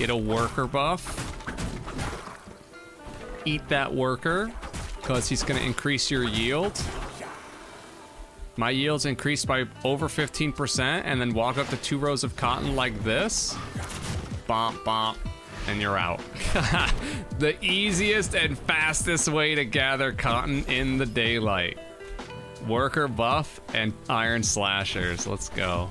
Get a worker buff. Eat that worker, because he's going to increase your yield. My yield's increased by over 15%, and then walk up to two rows of cotton like this. Bomp, bomp, and you're out. the easiest and fastest way to gather cotton in the daylight. Worker buff and iron slashers. Let's go.